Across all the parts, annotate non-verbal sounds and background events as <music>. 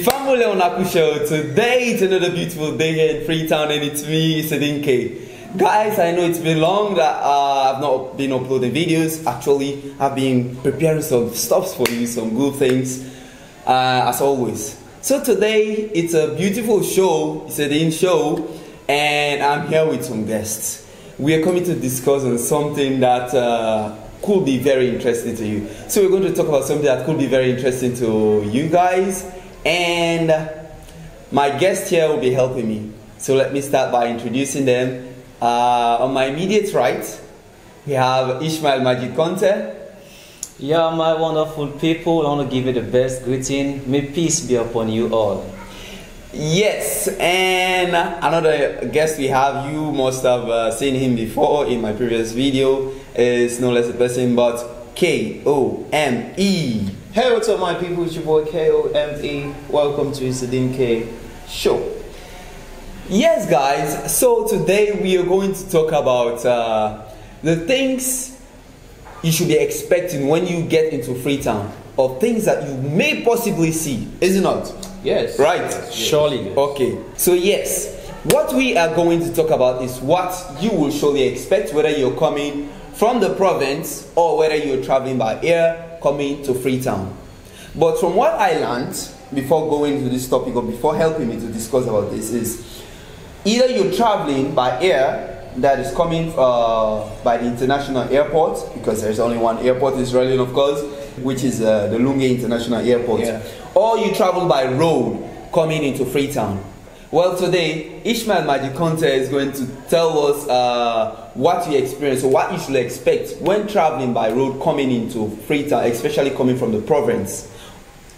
Family on Aku Show. Today it's another beautiful day here in Freetown and it's me, Sedinke. Guys, I know it's been long that uh, I've not been uploading videos. Actually, I've been preparing some stuffs for you, some good things, uh, as always. So today it's a beautiful show, it's a show, and I'm here with some guests. We are coming to discuss on something that uh, could be very interesting to you. So we're going to talk about something that could be very interesting to you guys and my guest here will be helping me. So let me start by introducing them. Uh, on my immediate right, we have Ishmael Majid Conte. Yeah, my wonderful people, I want to give you the best greeting. May peace be upon you all. Yes, and another guest we have, you must have uh, seen him before in my previous video, is no less a person but K O M E. Hey, what's up, my people? It's your boy KOME. Welcome to Sadin K Show. Yes, guys, so today we are going to talk about uh, the things you should be expecting when you get into Freetown, or things that you may possibly see, is it not? Yes. Right? Yes. Surely. yes. Okay, so yes, what we are going to talk about is what you will surely expect whether you're coming from the province or whether you're traveling by air coming to Freetown. But from what I learned before going to this topic or before helping me to discuss about this is either you're traveling by air that is coming uh, by the international airport because there's only one airport in Israel of course which is uh, the Lungi International Airport Yeah. or you travel by road coming into Freetown. Well, today Ishmael Majid Conte is going to tell us uh, what you experience or what you should expect when traveling by road coming into Freetown, especially coming from the province.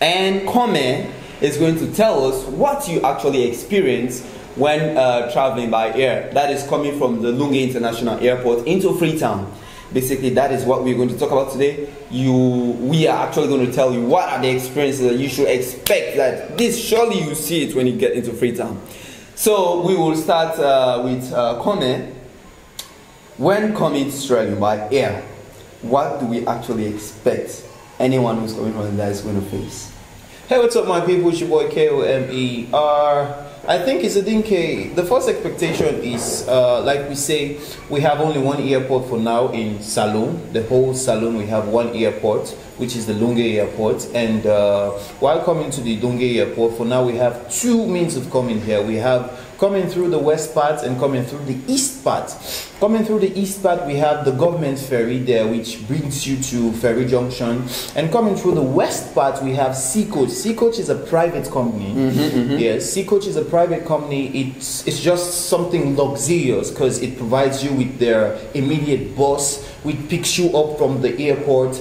And Kome is going to tell us what you actually experience when uh, traveling by air. That is coming from the Lungi International Airport into Freetown. Basically, that is what we're going to talk about today. You, we are actually going to tell you what are the experiences that you should expect. That this surely you see it when you get into Freetown. So we will start uh, with uh, Kome. When coming to Australia by air, what do we actually expect? Anyone who's coming from there is going to face. Hey, what's up, my people? It's your boy KOME. Uh, I think it's a Dinke. The first expectation is, uh, like we say, we have only one airport for now in Salone. The whole Salone, we have one airport, which is the Lungi Airport. And uh, while coming to the Lungi Airport, for now we have two means of coming here. We have coming through the west part and coming through the east part. Coming through the east part, we have the government ferry there, which brings you to Ferry Junction. And coming through the west part, we have Sea Coach. Sea Coach is a private company. Mm-hmm, mm-hmm. Yes, Sea Coach is a private company. It's it's just something luxurious because it provides you with their immediate bus, which picks you up from the airport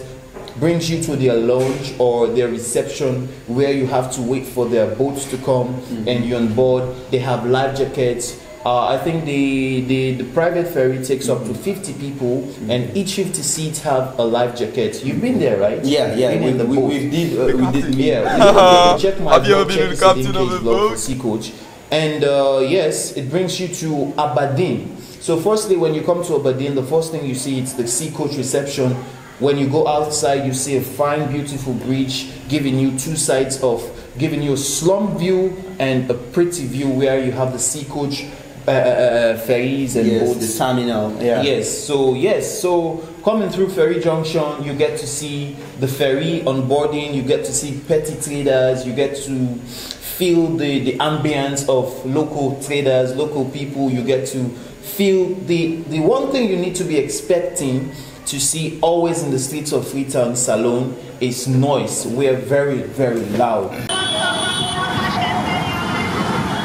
brings you to their lounge or their reception where you have to wait for their boats to come and you're on board. They have life jackets. Uh, I think the, the, the private ferry takes up to 50 people and each 50 seats have a life jacket. You've been there, right? Yeah, yeah, we, in the we, boat. we did, uh, <laughs> we did, Yeah, we check my Have you ever been the captain of blog boat? Sea Coach. And uh, yes, it brings you to Aberdeen. So firstly, when you come to Aberdeen, the first thing you see is the Sea Coach reception. When you go outside, you see a fine, beautiful bridge giving you two sides of, giving you a slum view and a pretty view where you have the Sea Coach uh, uh, uh, ferries and yes, boats. the terminal. Yeah. Yes, so yes, so coming through Ferry Junction, you get to see the ferry on boarding, you get to see petty traders, you get to feel the, the ambience of local traders, local people, you get to feel the the one thing you need to be expecting to see always in the streets of Freetown Salone is noise. We're very, very loud.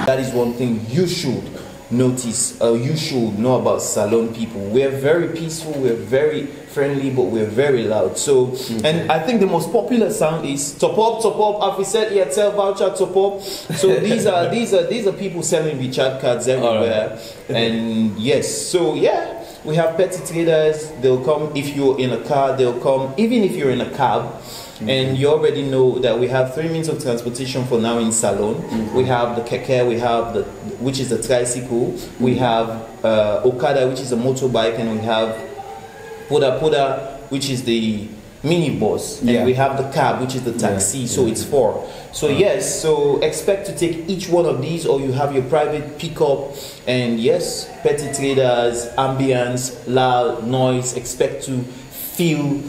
That is one thing you should notice, uh, you should know about Salone people. We're very peaceful, we're very friendly, but we're very loud. So, and I think the most popular sound is top up, top up. Have we said yeah, tell voucher, top up? So <laughs> these are these are these are people selling recharge cards everywhere. And yes, so yeah. We have petty traders, they'll come if you're in a car, they'll come even if you're in a cab. Mm-hmm. And you already know that we have three means of transportation for now in Salone. Mm-hmm. We have the keke, we have the which is a tricycle, we mm-hmm. have uh, Okada, which is a motorbike, and we have Poda Poda, which is the minibus and Yeah. we have the cab which is the taxi so it's four so yes so expect to take each one of these or you have your private pickup and yes petty traders ambience loud noise expect to feel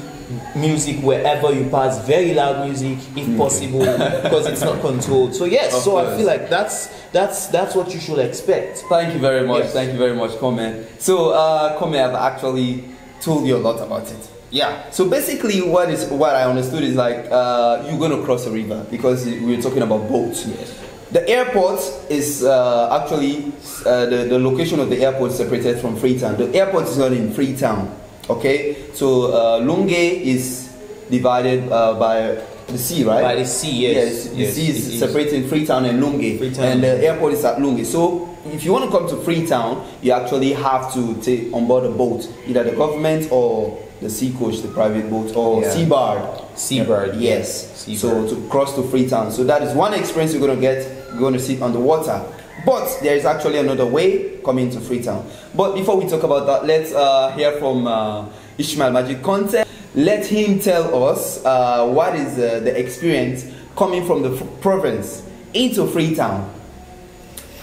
music wherever you pass very loud music if possible because it's not controlled so yes Of so i feel like that's that's that's what you should expect Thank you very much. Yes. Thank you very much, Kome. So, uh, Kome, I've actually told you a lot about it. Yeah. So basically, what is what I understood is like uh, you're going to cross a river because we we're talking about boats. Yes. The airport is uh, actually uh, the the location of the airport is separated from Freetown. The airport is not in Freetown. Okay. So uh, Lungi is divided uh, by the sea, right? By the sea, yes. the Yes, sea is is. separating Freetown and Lungi, Freetown. and the airport is at Lungi. So if you want to come to Freetown, you actually have to take on board a boat, either the government or the sea coach, the private boat, or Yeah. Seabird. Seabird, yes. yes. So to cross to Freetown. So that is one experience you're going to get. You're going to sit on the water. But there is actually another way coming to Freetown. But before we talk about that, let's uh, hear from uh, Ishmael Majid Conte. Let him tell us uh, what is uh, the experience coming from the province into Freetown.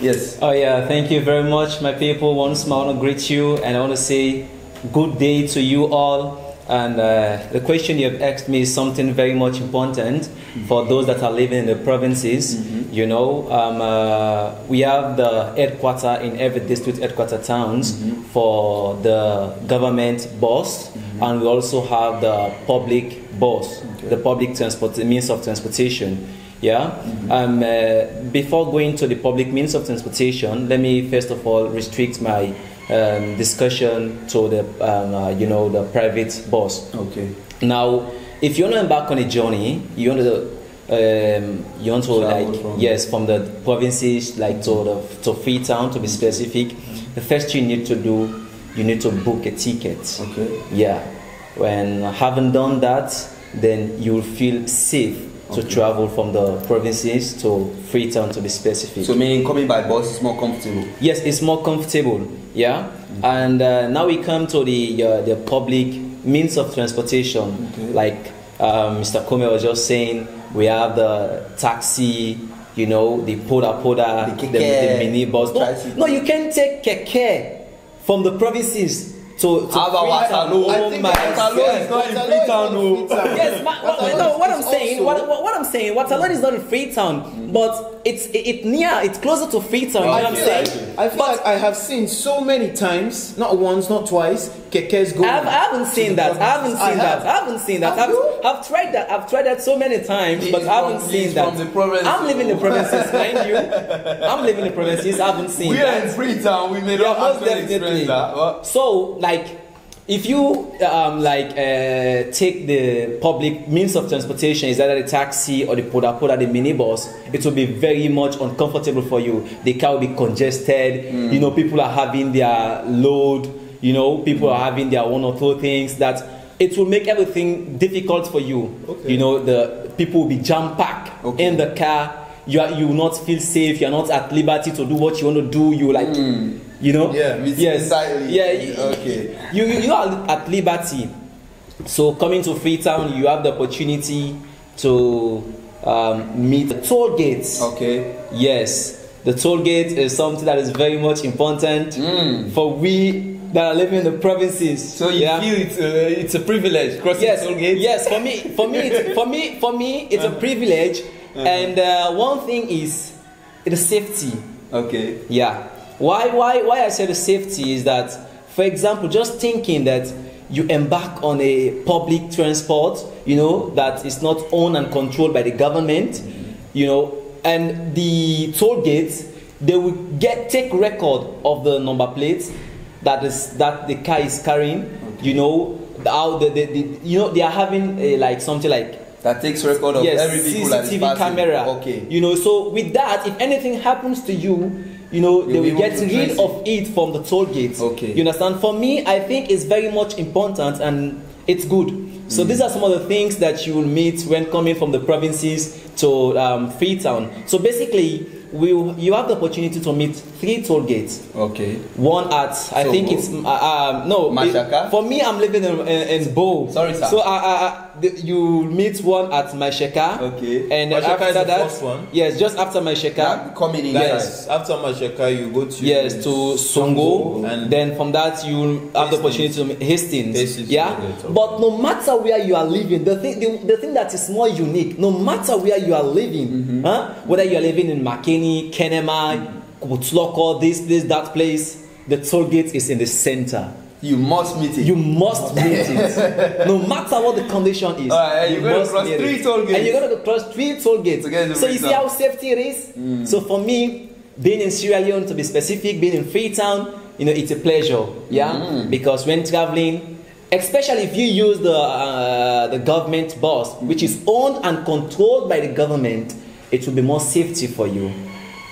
Yes. Oh yeah, thank you very much, my people. Once more, I want to greet you and I want to say good day to you all. And uh, the question you have asked me is something very much important for those that are living in the provinces. You know, um, uh, we have the headquarter in every district headquarter towns for the government bus, and we also have the public bus, the public transport, means of transportation. Yeah. Um, uh, before going to the public means of transportation, let me first of all restrict my um, discussion to the um, uh, you know the private boss. Okay. Now, if you want to embark on a journey, you want to um, you want to Travel like from- yes from the provinces like to the to Freetown to be specific. The first thing you need to do, you need to book a ticket. Okay. Yeah. When having done that, then you will feel safe to Okay. travel from the provinces to Freetown to be specific. So meaning coming by bus is more comfortable. yes, it's more comfortable. Yeah. And uh, now we come to the uh, the public means of transportation. Okay. Like um, Mr. Kome was just saying, we have the taxi. You know, the poda poda, The the, the, minibus. No, no, you can take keke from the provinces to, to How about Freetown. Waterloo? I think Waterloo is not in Waterloo is Freetown, not no. Yes, ma- what, Waterloo no, what is I'm saying, what, what, what I'm saying, Waterloo mm. is not in Freetown, mm. but it's it, it near, it's closer to Freetown. You know I what I'm saying? like, I feel like I have seen so many times, not once, not twice, kekes go. I, have, I haven't seen that. I haven't seen that. I haven't seen that. Have I've. I've tried that. I've tried that so many times, He but I haven't from- seen that. from the province. I'm living in the provinces, mind you. I'm living in the provinces. I haven't seen We are in that. Freetown. We may Yeah, not most actually definitely. experience that. So, like, if you um, like uh, take the public means of transportation, is either the taxi or the poda poda, the minibus, it will be very much uncomfortable for you. The car will be congested. You know, people are having their load. You know, people are having their one or two things that it will make everything difficult for you. Okay. You know, the people will be jam packed Okay. in the car. You are, you will not feel safe. You are not at liberty to do what you want to do. You like, you know, Yeah. Yes, inside- yeah, okay. You you are at liberty. So coming to Freetown, you have the opportunity to um, meet the toll gates. okay. Yes, the toll gate is something that is very much important for we that are living in the provinces. Mm. So you yeah? feel it's a, it's a privilege crossing yes, toll gate? yes. For me, for me, it's, for me, for me, it's a privilege. And uh, one thing is the safety. Okay. Yeah. Why, why, why I say the safety is that, for example, just thinking that you embark on a public transport, you know, that is not owned and controlled by the government, you know, and the toll gates, they will get take record of the number plates that is that the car is carrying, you know, how the, the, the you know they are having a, like something like That takes record of yes, every vehicle that is CCTV passing. camera. Okay. You know, so with that, if anything happens to you, you know, they You'll be will get rid of it from the toll gate. Okay. You understand? For me, I think it's very much important and it's good. So Mm. these are some of the things that you will meet when coming from the provinces to um, Freetown. So basically, we you have the opportunity to meet three toll gates. Okay. One at I So, think Bo? it's uh, um, no it- for me, I'm living in in, in Bo. Sorry, sir. So uh, uh, uh, the, you meet one at Masiaka. Okay. And Masiaka after that, first one? yes, just after Masiaka. Now, coming in Yes. After Masiaka, you go to Yes, to Songo, and and then from that you have the opportunity to meet Hastings. Hastings, yeah, okay, but no matter where you are living, the thing, the, the thing that is more unique, no matter where you are living, Mm-hmm. huh? whether you are living in Kenema, Kutloko, this place, that place, the toll gate is in the center. You must meet it. You must <laughs> meet it, no matter what the condition is. Gonna must cross meet three it. toll gates. and you're gonna cross three toll gates. To So you see how safety it is. Mm. So for me, being in Sierra Leone, to be specific, being in Freetown, you know, it's a pleasure. Yeah, Mm. because when traveling, especially if you use the uh, the government bus, which is owned and controlled by the government, it will be more safety for you.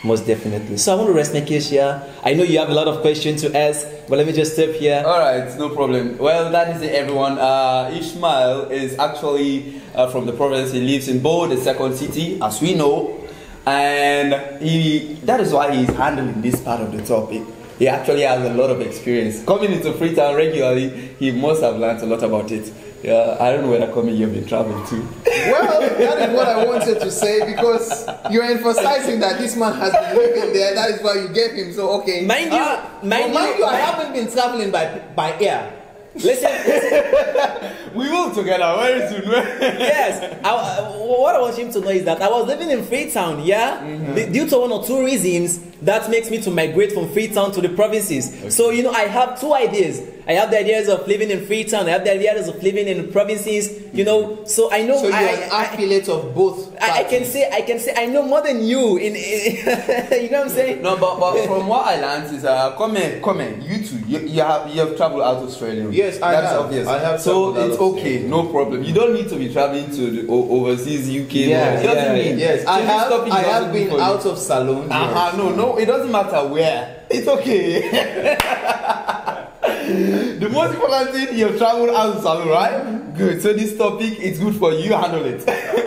Most definitely. So I want to rest my case here. I know you have a lot of questions to ask, but let me just stop here. All right, no problem. Well, that is it, everyone. Uh, Ishmael is actually uh, from the province. He lives in Bo, the second city, as we know, and he that is why he's handling this part of the topic. He actually has a lot of experience. Coming into Freetown regularly, he must have learned a lot about it. Yeah, I don't know whether coming you've been traveling too. Well, that is what I wanted to say because you're emphasizing that this man has been living there. That is why you gave him. So okay. Mind you, Ah, mind but mind you- you, I haven't been traveling by by air. Listen, <laughs> We will together very soon. <laughs> yes. I, I- what I want him to know is that I was living in Freetown, yeah, D- due to one or two reasons that makes me to migrate from Freetown to the provinces. So you know, I have two ideas. I have the ideas of living in Freetown. I have the ideas of living in the provinces. You know, so I know. So you're I, an I- affiliate of both. I, I can say I can say I know more than you. In, in <laughs> you know what I'm saying? No, but, but from what I learned is uh, Kome, Kome. You too, you, you have you have traveled out of Australia. Yes, I That's have. obvious. I have So it's okay, Australia. no problem. You don't need to be traveling to the o- overseas UK. Yeah, no, yeah. Yes, I have. I have been good for you. out of salone. Uh-huh, no, no, it doesn't matter where. It's okay. <laughs> the most important thing you have traveled out salone, right? Good. So this topic is good for you. Handle it. <laughs>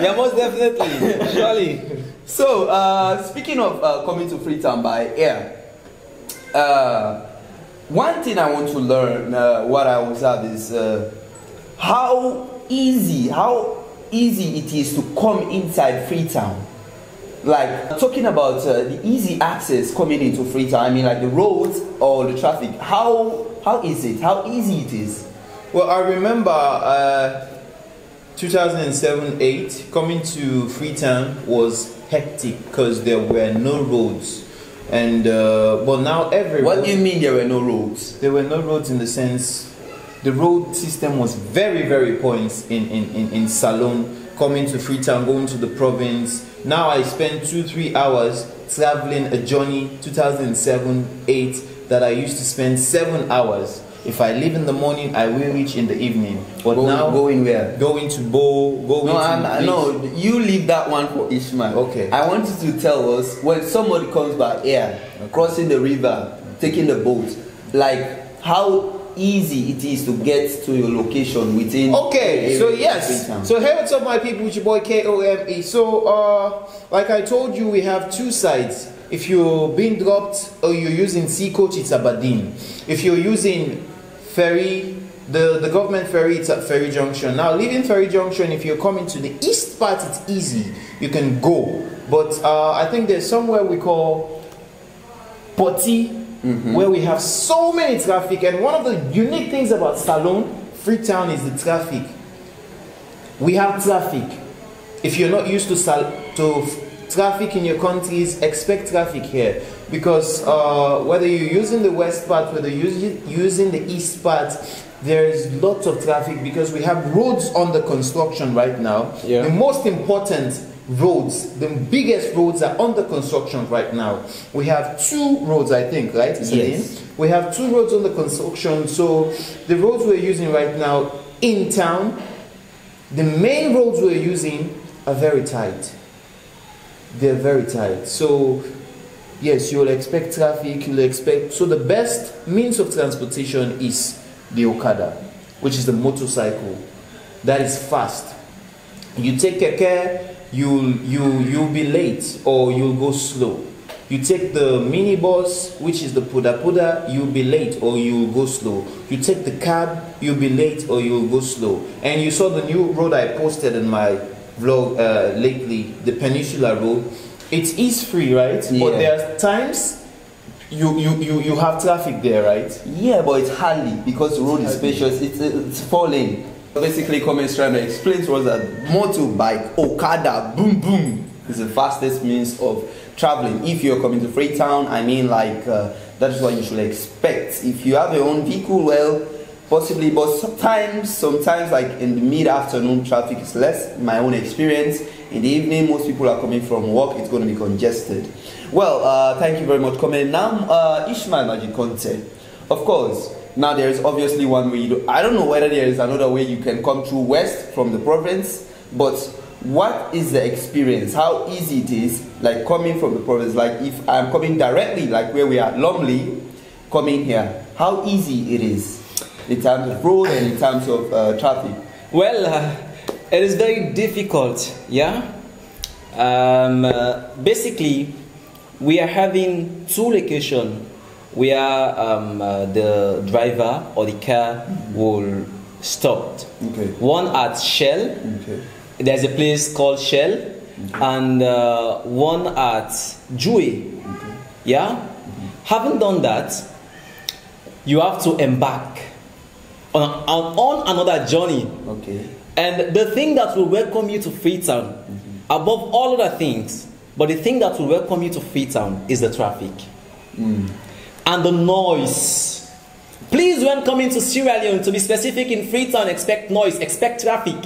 Yeah, most definitely, surely. So, uh, speaking of uh, coming to Freetown by air, uh, one thing I want to learn, uh, what I observe is uh, how easy, how easy it is to come inside Freetown. Like talking about uh, the easy access coming into Freetown. I mean, like the roads or the traffic. How how is it? How easy it is? Well, I remember uh, 2007-8 coming to Freetown was hectic because there were no roads, and uh, but now every What do you mean there were no roads? there were no roads in the sense the road system was very very poor in in, in, in, in Salone coming to Freetown going to the province now I spend two three hours traveling a journey 2007 8 that I used to spend seven hours if I leave in the morning I will reach in the evening but Going- now going where? going to Bo going No, to no, you leave that one for Ishmael. Okay. I want you to tell us when somebody comes by air, crossing the river, taking the boat, like how easy it is to get to your location within. Okay, so yes, so hey, what's up, my people? It's your boy KOME. So, uh, like I told you, we have two sides. If you're being dropped or you're using Sea Coach, it's Aberdeen. If you're using ferry, the, the government ferry, it's at Ferry Junction. Now, leaving Ferry Junction, if you're coming to the east part, it's easy. You can go. But uh, I think there's somewhere we call Poti, where we have so many traffic. And one of the unique things about Salone, Freetown, is the traffic. We have traffic. If you're not used to sal- to f- traffic in your countries, expect traffic here. Because uh, whether you're using the west part, whether you're using, using the east part, there is lots of traffic because we have roads under construction right now. Yeah. The most important roads, the biggest roads are under construction right now. We have two roads, I think, right? Celine? Yes. We have two roads under construction. So the roads we're using right now in town, the main roads we're using are very tight. They're very tight. So yes, you'll expect traffic, you'll expect so the best means of transportation is the Okada, which is the motorcycle. That is fast. You take keke, you'll you you'll be late or you'll go slow. You take the minibus, which is the puda puda, you'll be late or you'll go slow. You take the cab, you'll be late or you'll go slow. And you saw the new road I posted in my vlog uh, lately, the Peninsula Road. It is free, right? Yeah. But there are times you, you, you, you have traffic there, right? Yeah, but it's hardly because the road is spacious. It's it's four lane. Basically, Comments trying to explain to us that motorbike, Okada, boom boom is the fastest means of traveling. If you're coming to Freetown, I mean, like uh, that is what you should expect. If you have your own vehicle, well, possibly. But sometimes, sometimes, like in the mid-afternoon, traffic is less. My own experience, in the evening, most people are coming from work. It's going to be congested. Well, uh, thank you very much, Kome. Now, uh, Ishmael Majid Conte. Of course, now there is obviously one way you do. I don't know whether there is another way you can come through west from the province, but what is the experience? How easy it is, like coming from the province? Like if I'm coming directly, like where we are, Lumley, coming here, how easy it is in terms of road and in terms of uh, traffic. Well, uh, it is very difficult, yeah? Um, uh, basically, we are having two locations where um, uh, the driver or the car will stop. Okay. One at Shell, Okay. there's a place called Shell, and uh, one at Jui. Yeah? Having done that, you have to embark on, on, on another journey. Okay. And the thing that will welcome you to Freetown, above all other things, but the thing that will welcome you to Freetown is the traffic and the noise. Please, when coming to Sierra Leone, to be specific in Freetown, expect noise, expect traffic.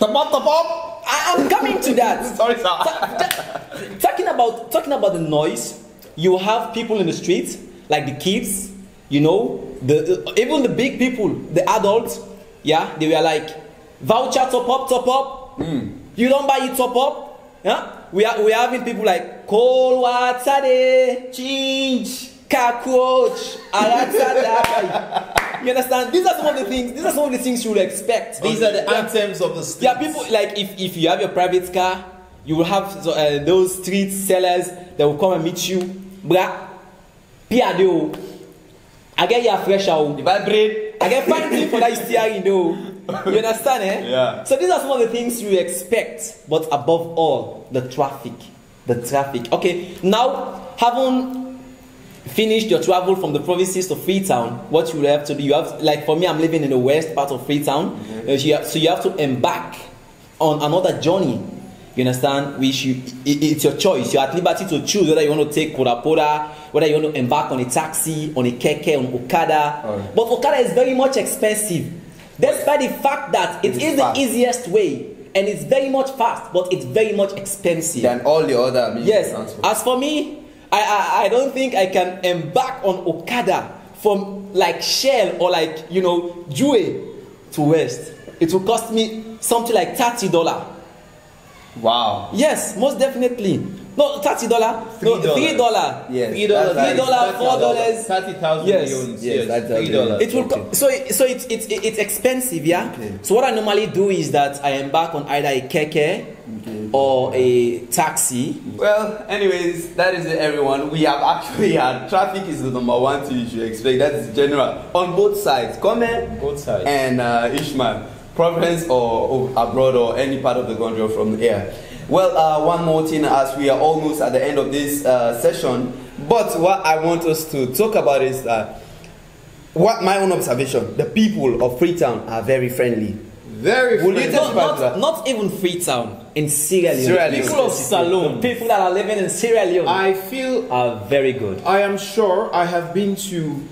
I am coming to that. <laughs> Sorry, sir. talking about talking about the noise, you have people in the street, like the kids, you know, the uh, even the big people, the adults, yeah, they were like, voucher top up, top up. You don't buy it top up, yeah. We are we are having people like cold water day, change, cockroach, aratada. You understand? These are some of the things. These are some of the things you would expect. These are the anthems of the streets. Yeah, people like if, if you have your private car, you will have uh, those street sellers that will come and meet you. Bra, piade I get your fresh out. Vibrate. I get fine for that steering though. You know. You understand, eh? Yeah. So these are some of the things you expect, but above all, the traffic. The traffic. Okay, now having finished your travel from the provinces to Freetown, what you will have to do, you have like for me, I'm living in the west part of Freetown, uh, so, you have, so you have to embark on another journey. You understand? Which you, it, it's your choice. You're at liberty to choose whether you want to take Kodapoda, whether you want to embark on a taxi, on a keke, on Okada. But Okada is very much expensive. Despite the fact that it It is is the easiest way and it's very much fast, but it's very much expensive. Than all the other means Yes. transport. As for me, I, I I don't think I can embark on Okada from like Shell or like you know Jue to West. It will cost me something like thirty dollar. Wow. Yes, most definitely. No, thirty dollar. No, $3. three dollar. Yes. Three dollars. That's Three dollar, four dollars. Thirty thousand Yes. millions. Yes, Yes, three okay. dollars. It will co- so it, so it's it's it's expensive, yeah. Okay. So what I normally do is that I embark on either a keke or a taxi. Well, anyways, that is it, everyone. We have actually had traffic is the number one thing you should expect. That is general on both sides. Kome Both sides. and uh, Ishmael, province or, or abroad or any part of the country or from the air. Well, uh, one more thing as we are almost at the end of this uh, session. But what I want us to talk about is uh, what my own observation. The people of Freetown are very friendly. Very friendly. Not, Testify to not, not even Freetown in Sierra Leone. Sierra Leone. People of Salone, people that are living in Sierra Leone I feel are very good. I am sure I have been to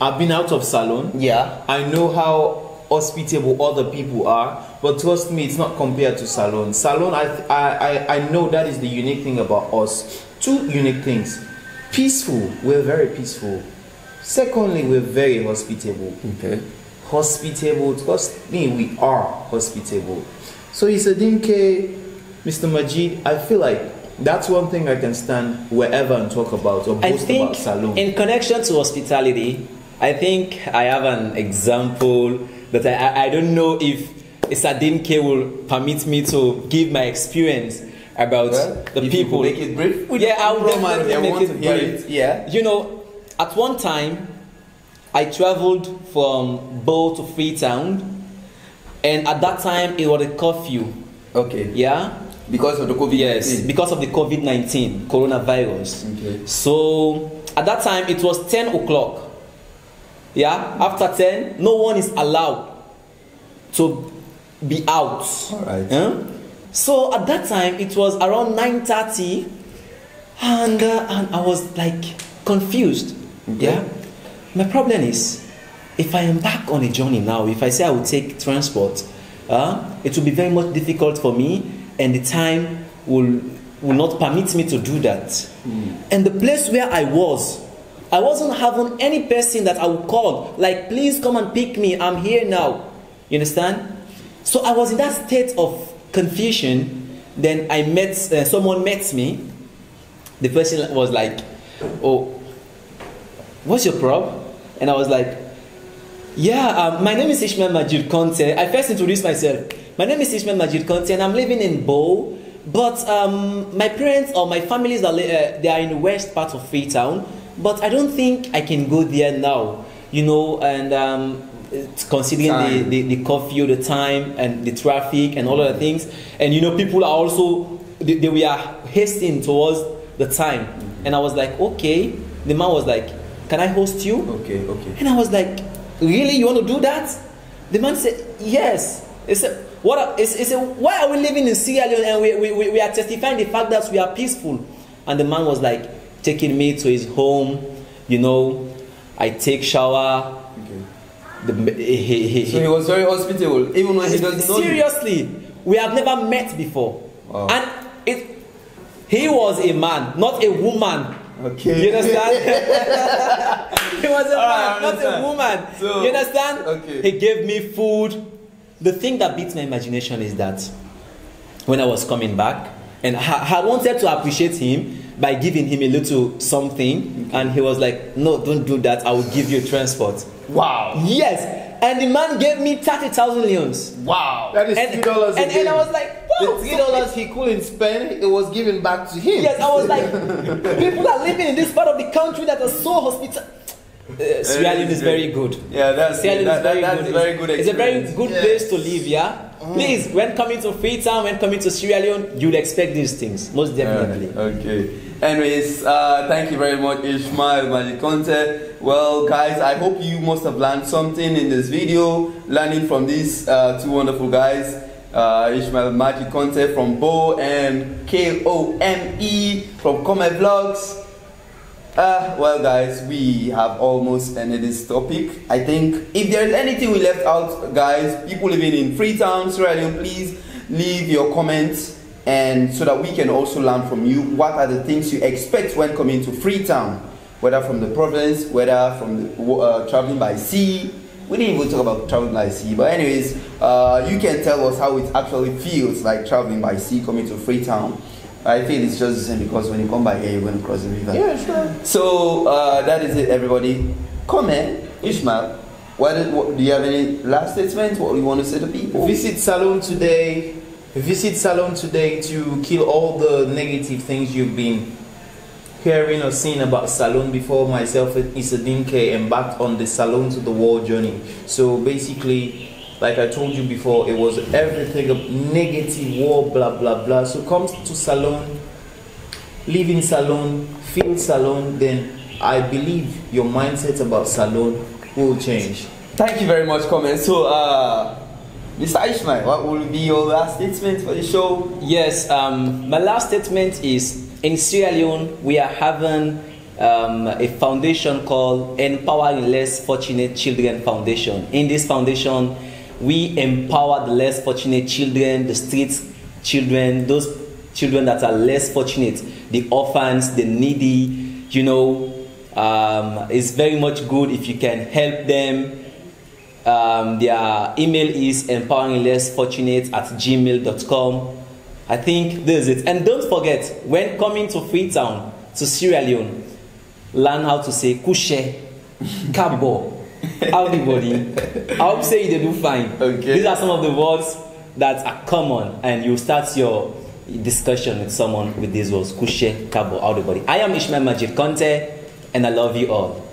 I've been out of Salone. Yeah. I know how hospitable other people are, but trust me, it's not compared to Salone. Salone, I, I, I, I know that is the unique thing about us. Two unique things. Peaceful, we're very peaceful. Secondly, we're very hospitable. Okay. Hospitable, trust me, we are hospitable. So it's a Dinke, Mr. Majid, I feel like that's one thing I can stand wherever and talk about or I boast think about Salone. in connection to hospitality, I think I have an example that I, I, I don't know if Sardine K will permit me to give my experience about Well, the if people. could make it brief, yeah, I don't will definitely I make it brief. it. Yeah. You know, at one time, I traveled from Bo to Freetown, and at that time it was a curfew. Okay. Yeah. Because of the COVID. Yes, because of the COVID 19 coronavirus. Okay. So at that time it was 10 o'clock. Yeah, after 10, no one is allowed to be out. Alright. Huh? So at that time it was around 9:30 and, uh, and I was like confused. Okay. Yeah. My problem is if I embark on a journey now, if I say I will take transport, uh, it will be very much difficult for me and the time will will not permit me to do that. And the place where I was, I wasn't having any person that I would call, like, please come and pick me, I'm here now. You understand? So I was in that state of confusion. Then I met, uh, someone met me. The person was like, oh, what's your problem? And I was like, yeah, um, my name is Ishmael Majid Conte. I first introduced myself. My name is Ishmael Majid Conte, and I'm living in Bo. But um, my parents or my families are uh, they are in the west part of Freetown. But I don't think I can go there now. You know, and um, considering the, the, the curfew, the time, and the traffic, and all other things. And you know, people are also they, they were hasting towards the time. And I was like, okay. The man was like, can I host you? Okay. Okay. And I was like, really? You want to do that? The man said, yes. He said, what are, he said, why are we living in Sierra Leone and we, we, we, are testifying the fact that we are peaceful? And the man was like, taking me to his home, you know, I take shower. Okay. The, he, he, So he was very hospitable, even when he doesn't know. Seriously, we have never met before. Wow. And it, he was a man, not a woman. Okay. You understand? <laughs> he was a Alright, I man, not a woman. So- you understand? okay. He gave me food. The thing that beats my imagination is that when I was coming back, and I, I wanted to appreciate him by giving him a little something, and he was like, "No, don't do that. I will give you transport." Wow. Yes, and the man gave me thirty thousand leones. Wow. That is And, three dollars a and, day. and I was like, "Wow!" The three dollars he couldn't spend, it was given back to him. Yes, I was like, <laughs> people are living in this part of the country that are so hospitable. Uh, Sierra Leone is very good. Yeah, that's Sierra Leone that, is very that, that's good. very good It's a very good Yes. place to live. Yeah. Please, when coming to Freetown, when coming to Sierra Leone, you'd expect these things most definitely. Yeah, okay. Anyways, uh, thank you very much, Ishmael Majid Conte. Well, guys, I hope you must have learned something in this video. Learning from these uh, two wonderful guys, uh, Ishmael Majid Conte from Bo and K O M E from Kome Vlogs. Uh, well, guys, we have almost ended this topic. I think if there's anything we left out, guys, people living in Freetown, Sierra Leone, please leave your comments and so that we can also learn from you what are the things you expect when coming to Freetown, whether from the province, whether from the, uh, traveling by sea. We didn't even talk about traveling by sea, but anyways, uh, you can tell us how it actually feels like traveling by sea coming to Freetown. I feel it's just the same because when you come by here, you're going to cross the river. Yeah, sure. So uh, that is it, everybody. Kome, Ishmael. What, what do you have any last statement? What do you want to say to people? Visit Salone today. Visit Salone today to kill all the negative things you've been hearing or seeing about Salone before myself Isadinke embarked on the Salone to the World journey. So basically, like I told you before, it was everything of negative war, blah blah blah. So come to Salone, live in Salone, feel Salone, then I believe your mindset about Salone will change. Thank you very much, Kome. So, uh, Mr. Ishmael, what will be your last statement for the show? Yes, um, my last statement is in Sierra Leone, we are having um, a foundation called Empowering Less Fortunate Children Foundation. In this foundation, we empower the less fortunate children, the street children, those children that are less fortunate, the orphans, the needy. You know, um, it's very much good if you can help them um, their email is empoweringLessFortunate at gmail.com. I think this is it. And don't forget, when coming to Freetown, to Sierra Leone, learn how to say kushe, kabo, <laughs> buddy. I hope say they do fine. Okay. These are some of the words that are common and you start your discussion with someone with these words. Kushe, kabo, buddy. I am Ishmael Majid Conte and I love you all.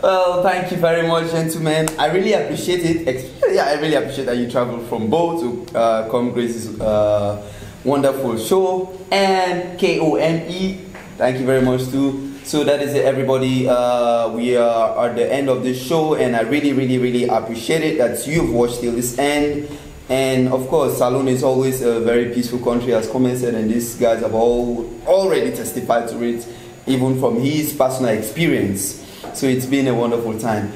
Well, thank you very much, gentlemen. I really appreciate it. Especially, I really appreciate that you traveled from Bo to uh, come grace uh, wonderful show and KOME. Thank you very much too. So that is it, everybody. Uh, we are at the end of this show, and I really, really, really appreciate it that you've watched till this end. And of course, Salone is always a very peaceful country, as Komen said, and these guys have all already testified to it, even from his personal experience. So it's been a wonderful time.